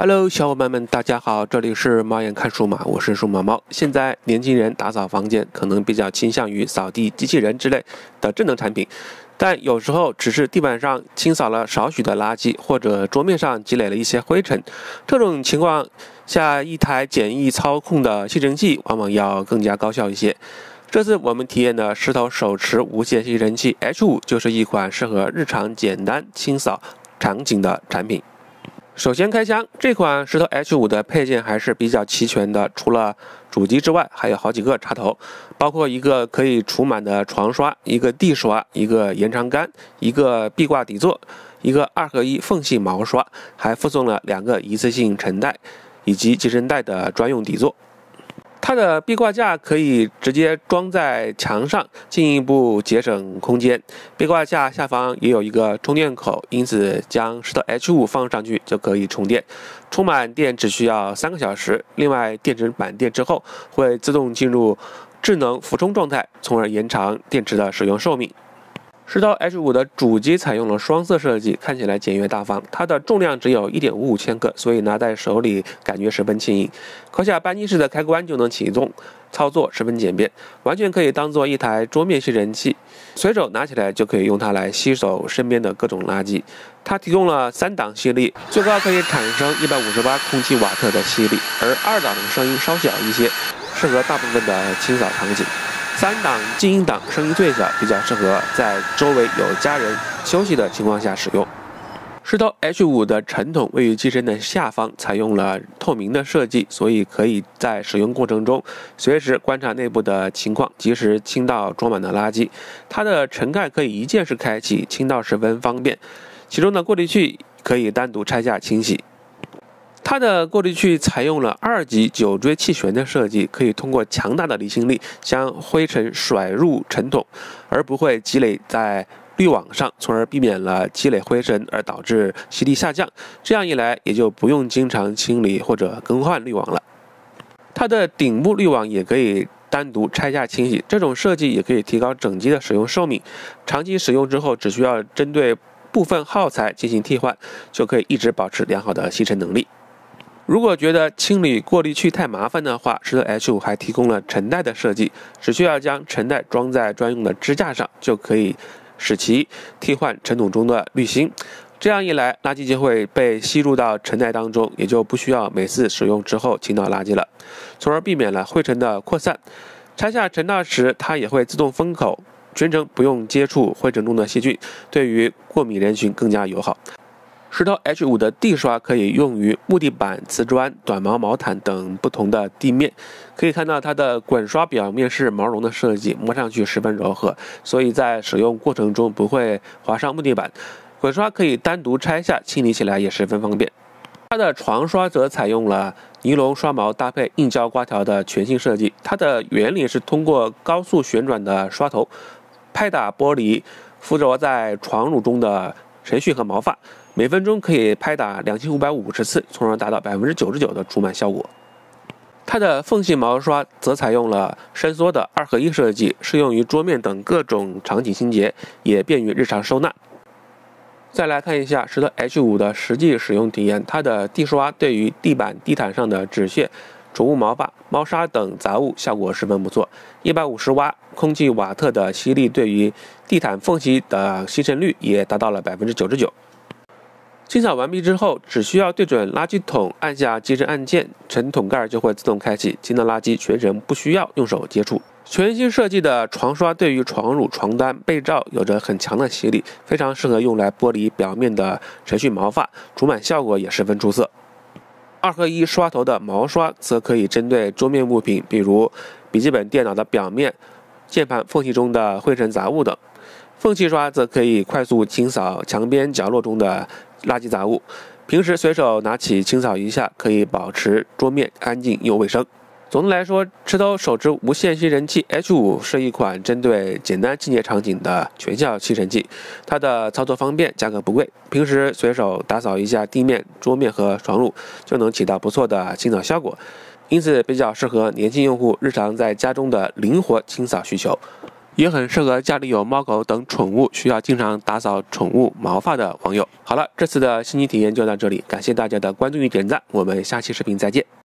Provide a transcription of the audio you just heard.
Hello，小伙伴们，大家好，这里是猫眼看数码，我是数码猫。现在年轻人打扫房间可能比较倾向于扫地机器人之类的智能产品，但有时候只是地板上清扫了少许的垃圾，或者桌面上积累了一些灰尘，这种情况下，一台简易操控的吸尘器往往要更加高效一些。这次我们体验的石头手持无线吸尘器 H5 就是一款适合日常简单清扫场景的产品。首先开箱，这款石头 H 五的配件还是比较齐全的，除了主机之外，还有好几个插头，包括一个可以除螨的床刷、一个地刷、一个延长杆、一个壁挂底座、一个二合一缝隙毛刷，还附送了两个一次性尘袋以及集尘袋的专用底座。它的壁挂架可以直接装在墙上，进一步节省空间。壁挂架下方也有一个充电口，因此将石头 H5 放上去就可以充电。充满电只需要三个小时。另外，电池满电之后会自动进入智能浮充状态，从而延长电池的使用寿命。石头 H5 的主机采用了双色设计，看起来简约大方。它的重量只有一点五五千克，所以拿在手里感觉十分轻盈。扣下扳机式的开关就能启动，操作十分简便，完全可以当做一台桌面吸尘器，随手拿起来就可以用它来吸走身边的各种垃圾。它提供了三档吸力，最高可以产生一百五十八空气瓦特的吸力，而二档的声音稍小一些，适合大部分的清扫场景。三档静音档声音最小，比较适合在周围有家人休息的情况下使用。石头 H5 的尘筒位于机身的下方，采用了透明的设计，所以可以在使用过程中随时观察内部的情况，及时清倒装满的垃圾。它的尘盖可以一键式开启，清倒十分方便。其中的过滤器可以单独拆下清洗。它的过滤器采用了二级九锥气旋的设计，可以通过强大的离心力将灰尘甩入尘筒，而不会积累在滤网上，从而避免了积累灰尘而导致吸力下降。这样一来，也就不用经常清理或者更换滤网了。它的顶部滤网也可以单独拆下清洗，这种设计也可以提高整机的使用寿命。长期使用之后，只需要针对部分耗材进行替换，就可以一直保持良好的吸尘能力。如果觉得清理过滤器太麻烦的话，石头 H5 还提供了尘袋的设计，只需要将尘袋装在专用的支架上，就可以使其替换尘桶中的滤芯。这样一来，垃圾就会被吸入到尘袋当中，也就不需要每次使用之后清倒垃圾了，从而避免了灰尘的扩散。拆下尘袋时，它也会自动封口，全程不用接触灰尘中的细菌，对于过敏人群更加友好。石头 H5 的地刷可以用于木地板、瓷砖、短毛毛毯等不同的地面。可以看到它的滚刷表面是毛绒的设计，摸上去十分柔和，所以在使用过程中不会划伤木地板。滚刷可以单独拆下，清理起来也十分方便。它的床刷则采用了尼龙刷毛搭配硬胶刮条的全新设计。它的原理是通过高速旋转的刷头，拍打玻璃附着在床褥中的尘絮和毛发。每分钟可以拍打两千五百五十次，从而达到百分之九十九的除螨效果。它的缝隙毛刷则采用了伸缩的二合一设计，适用于桌面等各种场景清洁，也便于日常收纳。再来看一下石头 H5 的实际使用体验，它的地刷对于地板、地毯上的纸屑、宠物毛发、猫砂等杂物效果十分不错。一百五十瓦空气瓦特的吸力，对于地毯缝隙的吸尘率也达到了百分之九十九。清扫完毕之后，只需要对准垃圾桶，按下机身按键，尘桶盖就会自动开启，清到垃圾全程不需要用手接触。全新设计的床刷对于床褥、床单、被罩有着很强的吸力，非常适合用来剥离表面的程序毛发，除螨效果也十分出色。二合一刷头的毛刷则可以针对桌面物品，比如笔记本电脑的表面、键盘缝隙中的灰尘杂物等。缝隙刷则可以快速清扫墙边角落中的。垃圾杂物，平时随手拿起清扫一下，可以保持桌面干净又卫生。总的来说，石头手持无线吸尘器 H5 是一款针对简单清洁场景的全效吸尘器。它的操作方便，价格不贵，平时随手打扫一下地面、桌面和床褥，就能起到不错的清扫效果。因此，比较适合年轻用户日常在家中的灵活清扫需求。也很适合家里有猫狗等宠物需要经常打扫宠物毛发的网友。好了，这次的心情体验就到这里，感谢大家的关注与点赞，我们下期视频再见。